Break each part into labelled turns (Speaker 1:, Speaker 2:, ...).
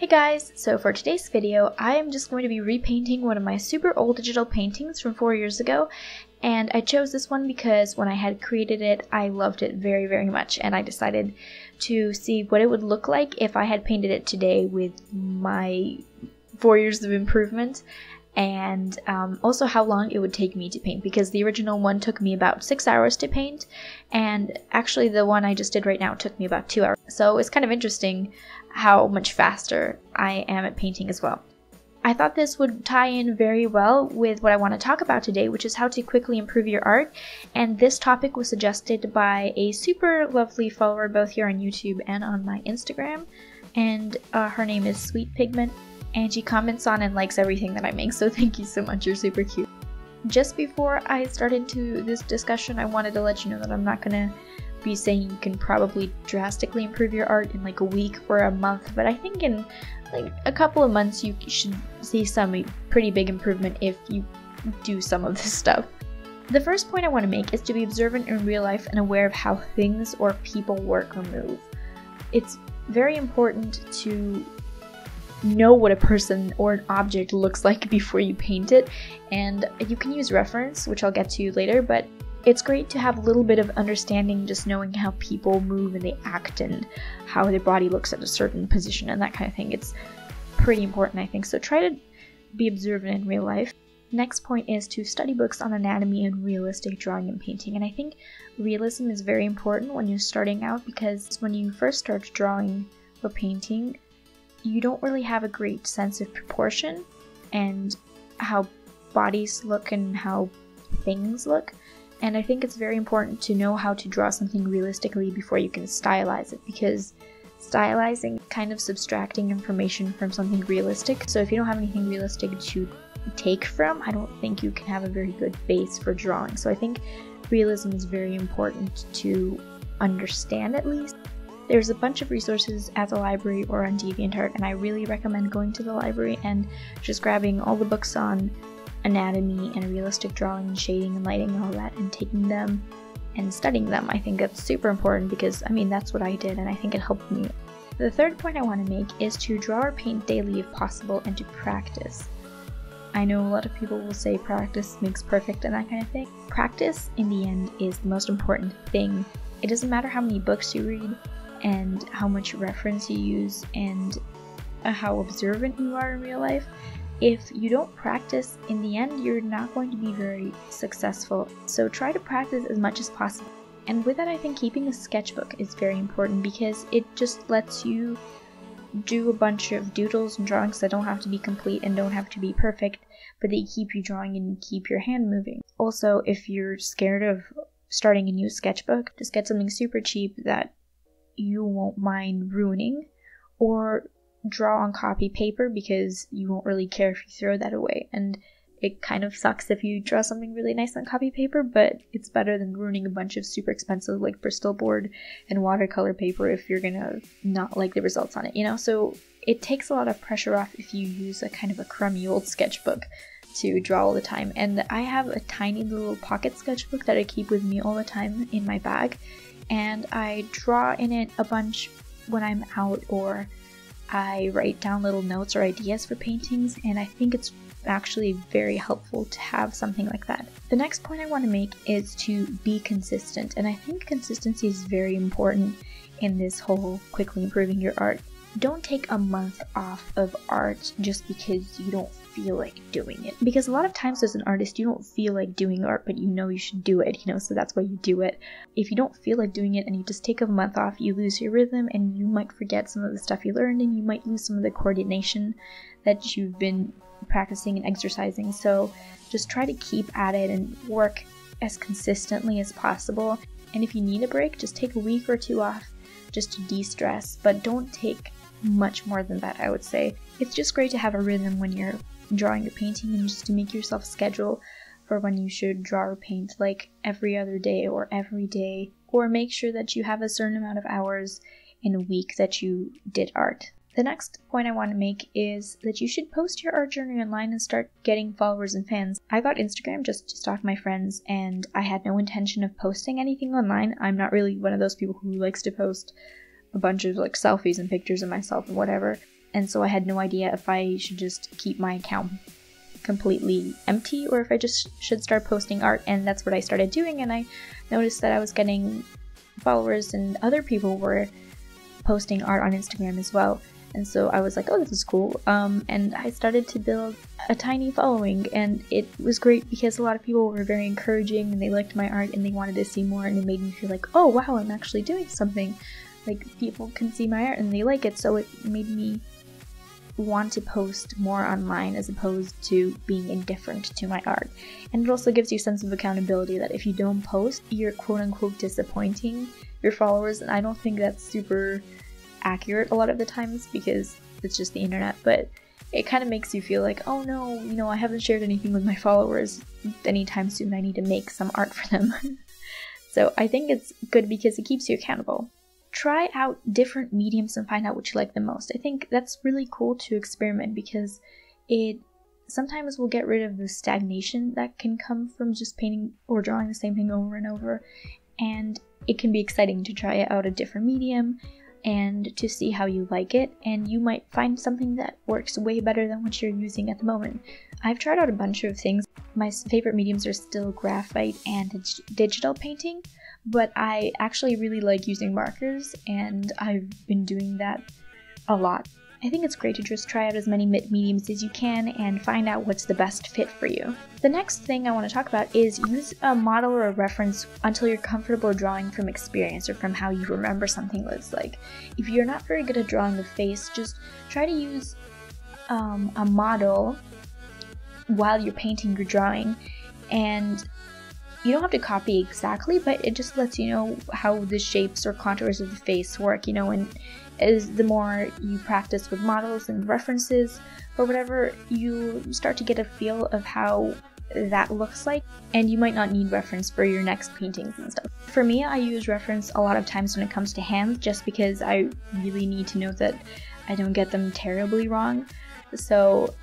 Speaker 1: Hey guys, so for today's video, I am just going to be repainting one of my super old digital paintings from four years ago, and I chose this one because when I had created it, I loved it very, very much, and I decided to see what it would look like if I had painted it today with my four years of improvement, and um, also how long it would take me to paint because the original one took me about six hours to paint and actually the one I just did right now took me about two hours. So it's kind of interesting how much faster I am at painting as well. I thought this would tie in very well with what I want to talk about today, which is how to quickly improve your art. And this topic was suggested by a super lovely follower both here on YouTube and on my Instagram. And uh, her name is Sweet Pigment and she comments on and likes everything that I make, so thank you so much, you're super cute. Just before I start into this discussion, I wanted to let you know that I'm not gonna be saying you can probably drastically improve your art in like a week or a month, but I think in like a couple of months you should see some pretty big improvement if you do some of this stuff. The first point I want to make is to be observant in real life and aware of how things or people work or move. It's very important to know what a person or an object looks like before you paint it. And you can use reference, which I'll get to later, but it's great to have a little bit of understanding just knowing how people move and they act and how their body looks at a certain position and that kind of thing. It's pretty important, I think. So try to be observant in real life. Next point is to study books on anatomy and realistic drawing and painting. And I think realism is very important when you're starting out because when you first start drawing or painting, you don't really have a great sense of proportion and how bodies look and how things look. And I think it's very important to know how to draw something realistically before you can stylize it because stylizing kind of subtracting information from something realistic. So if you don't have anything realistic to take from, I don't think you can have a very good base for drawing. So I think realism is very important to understand at least. There's a bunch of resources at the library or on DeviantArt, and I really recommend going to the library and just grabbing all the books on anatomy and realistic drawing and shading and lighting and all that and taking them and studying them. I think that's super important because, I mean, that's what I did and I think it helped me. The third point I want to make is to draw or paint daily if possible and to practice. I know a lot of people will say practice makes perfect and that kind of thing. Practice, in the end, is the most important thing. It doesn't matter how many books you read, and how much reference you use and uh, how observant you are in real life, if you don't practice, in the end, you're not going to be very successful. So try to practice as much as possible. And with that, I think keeping a sketchbook is very important because it just lets you do a bunch of doodles and drawings that don't have to be complete and don't have to be perfect, but they keep you drawing and keep your hand moving. Also, if you're scared of starting a new sketchbook, just get something super cheap that you won't mind ruining, or draw on copy paper because you won't really care if you throw that away. And it kind of sucks if you draw something really nice on copy paper, but it's better than ruining a bunch of super expensive like Bristol board and watercolor paper if you're gonna not like the results on it, you know? So it takes a lot of pressure off if you use a kind of a crummy old sketchbook to draw all the time. And I have a tiny little pocket sketchbook that I keep with me all the time in my bag and I draw in it a bunch when I'm out or I write down little notes or ideas for paintings and I think it's actually very helpful to have something like that. The next point I want to make is to be consistent and I think consistency is very important in this whole quickly improving your art. Don't take a month off of art just because you don't feel like doing it. Because a lot of times as an artist, you don't feel like doing art, but you know you should do it, you know, so that's why you do it. If you don't feel like doing it and you just take a month off, you lose your rhythm and you might forget some of the stuff you learned and you might lose some of the coordination that you've been practicing and exercising. So just try to keep at it and work as consistently as possible. And if you need a break, just take a week or two off just to de stress, but don't take much more than that, I would say. It's just great to have a rhythm when you're drawing or painting and just to make yourself schedule for when you should draw or paint like every other day or every day or make sure that you have a certain amount of hours in a week that you did art. The next point I want to make is that you should post your art journey online and start getting followers and fans. I got Instagram just to stalk my friends and I had no intention of posting anything online. I'm not really one of those people who likes to post a bunch of like selfies and pictures of myself and whatever. And so I had no idea if I should just keep my account completely empty or if I just should start posting art. And that's what I started doing. And I noticed that I was getting followers and other people were posting art on Instagram as well. And so I was like oh this is cool. Um, and I started to build a tiny following. And it was great because a lot of people were very encouraging and they liked my art and they wanted to see more. And it made me feel like oh wow I'm actually doing something. Like people can see my art and they like it. So it made me want to post more online as opposed to being indifferent to my art. And it also gives you a sense of accountability that if you don't post, you're quote unquote disappointing your followers. And I don't think that's super accurate a lot of the times because it's just the internet, but it kind of makes you feel like, oh no, you know, I haven't shared anything with my followers anytime soon. I need to make some art for them. so I think it's good because it keeps you accountable try out different mediums and find out what you like the most. I think that's really cool to experiment because it sometimes will get rid of the stagnation that can come from just painting or drawing the same thing over and over. And it can be exciting to try out a different medium and to see how you like it. And you might find something that works way better than what you're using at the moment. I've tried out a bunch of things. My favorite mediums are still graphite and digital painting but I actually really like using markers and I've been doing that a lot. I think it's great to just try out as many mediums as you can and find out what's the best fit for you. The next thing I want to talk about is use a model or a reference until you're comfortable drawing from experience or from how you remember something looks like. If you're not very good at drawing the face, just try to use um, a model while you're painting your drawing and you don't have to copy exactly, but it just lets you know how the shapes or contours of the face work, you know, and as the more you practice with models and references or whatever, you start to get a feel of how that looks like, and you might not need reference for your next paintings and stuff. For me, I use reference a lot of times when it comes to hands just because I really need to know that I don't get them terribly wrong. So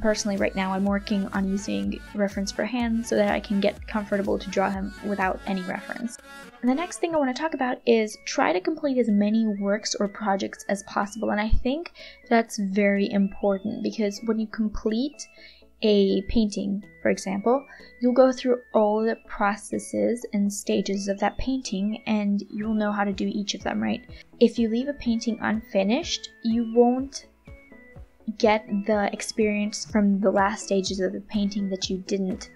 Speaker 1: personally right now I'm working on using reference for hands so that I can get comfortable to draw him without any reference. And the next thing I want to talk about is try to complete as many works or projects as possible and I think that's very important because when you complete a painting, for example, you'll go through all the processes and stages of that painting and you'll know how to do each of them, right? If you leave a painting unfinished, you won't get the experience from the last stages of the painting that you didn't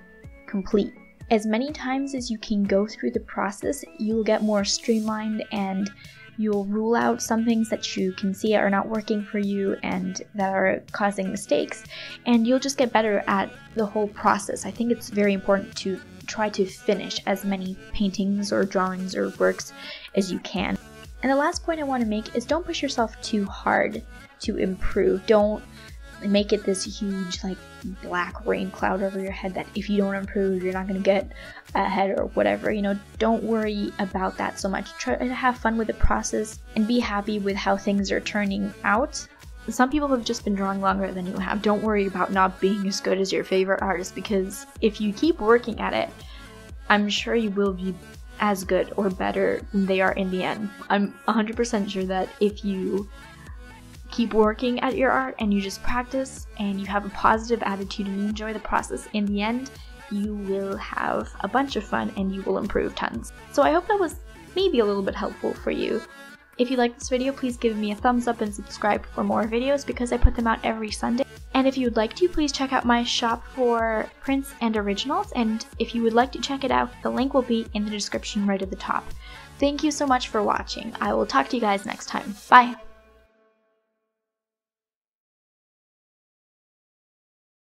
Speaker 1: complete. As many times as you can go through the process, you'll get more streamlined and you'll rule out some things that you can see are not working for you and that are causing mistakes, and you'll just get better at the whole process. I think it's very important to try to finish as many paintings or drawings or works as you can. And the last point I want to make is don't push yourself too hard to improve. Don't make it this huge like black rain cloud over your head that if you don't improve you're not going to get ahead or whatever you know? Don't worry about that so much. Try to have fun with the process and be happy with how things are turning out. Some people have just been drawing longer than you have. Don't worry about not being as good as your favorite artist because if you keep working at it i'm sure you will be as good or better than they are in the end. I'm 100% sure that if you keep working at your art and you just practice and you have a positive attitude and you enjoy the process, in the end, you will have a bunch of fun and you will improve tons. So I hope that was maybe a little bit helpful for you. If you like this video, please give me a thumbs up and subscribe for more videos because I put them out every Sunday. And if you would like to, please check out my shop for prints and originals. And if you would like to check it out, the link will be in the description right at the top. Thank you so much for watching. I will talk to you guys next time. Bye!